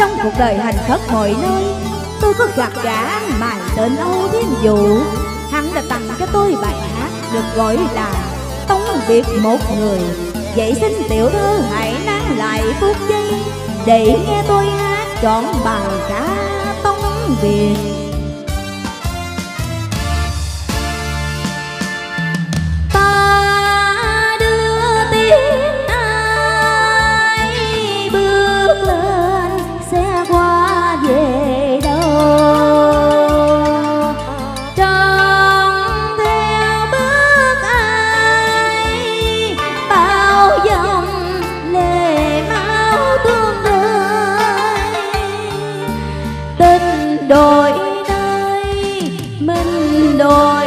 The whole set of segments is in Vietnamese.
Trong cuộc đời hành khất mọi nơi, Tôi có gặp cả mài tên Âu Thiên Dụ Hắn đã tặng cho tôi bài hát được gọi là Tống biệt một người. Vậy xin tiểu thư hãy nán lại phút giây Để nghe tôi hát trọn bài ca Tống biệt đổi đây mình đổi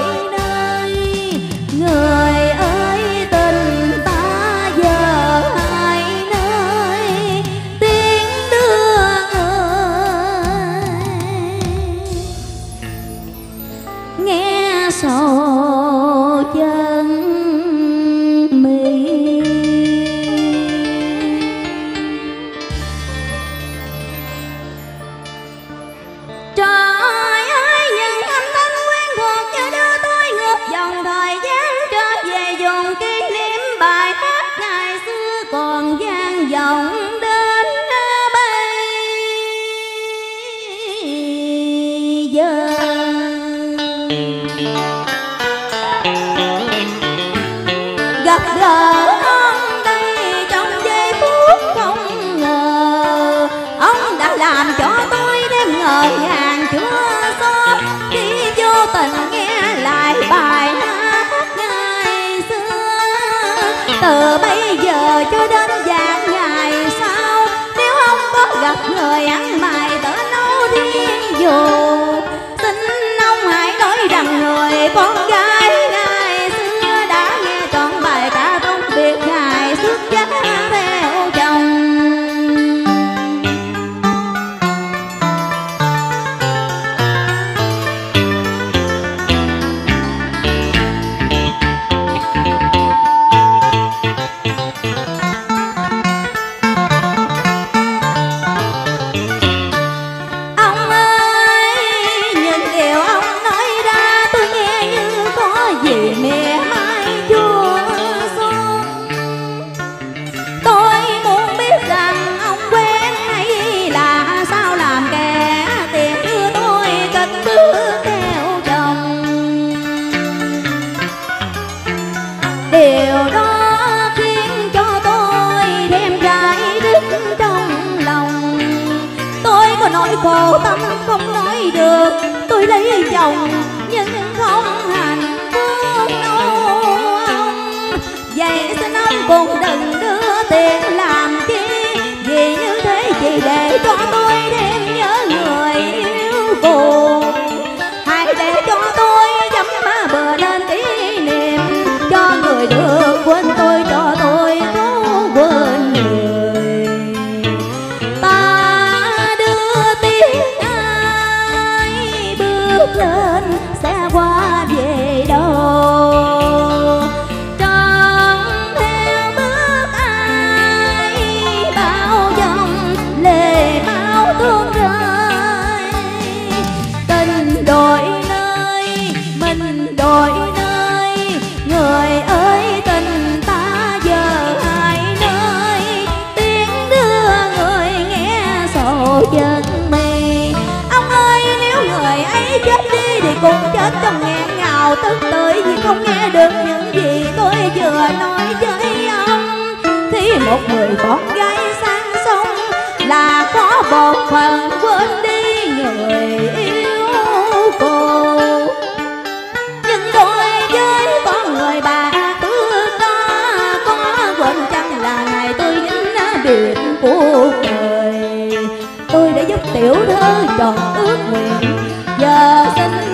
từ bây giờ cho đến dạng ngày sau nếu không có gặp người ăn khổ tâm không nói được. Tôi lấy chồng, nhưng không hạnh phúc đâu ông Vậy xin ông cùng đừng đưa tiền làm chi. Vì như thế chỉ để cho tôi thêm nhớ người yêu cũ. Chết trong nghẹn ngào, tức tới vì không nghe được những gì tôi vừa nói với ông. Khi một người con gái sang sông là có một phần quên đi người yêu cô. Nhưng tôi với con người bà ước đó có quên chăng là ngày tôi dính biệt của đời tôi đã giúp tiểu thơ tròn ước nguyện, giờ xin